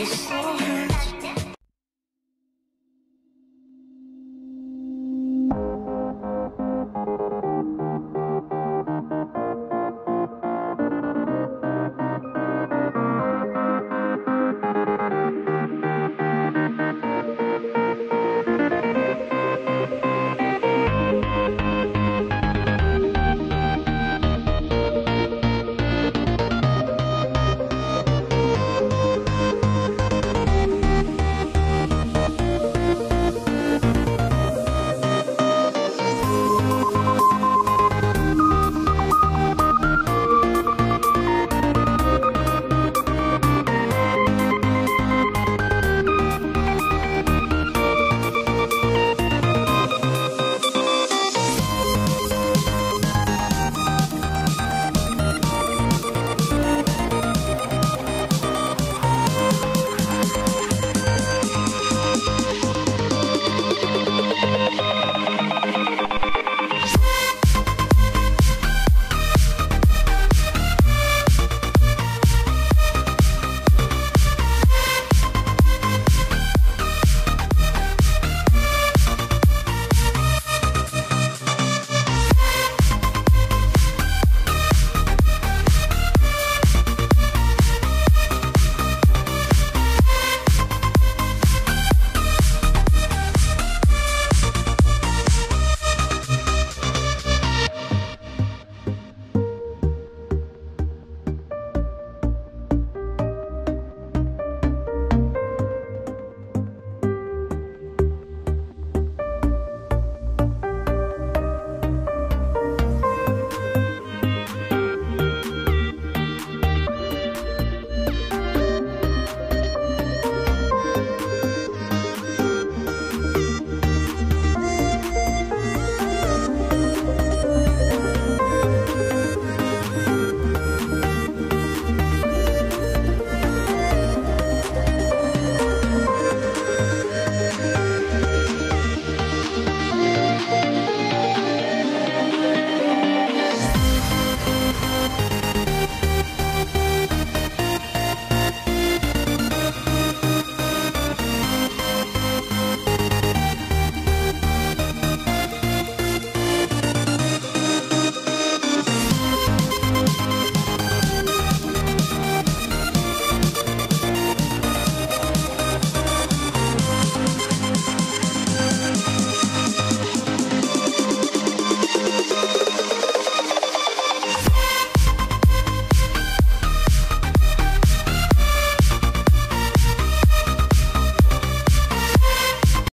It's before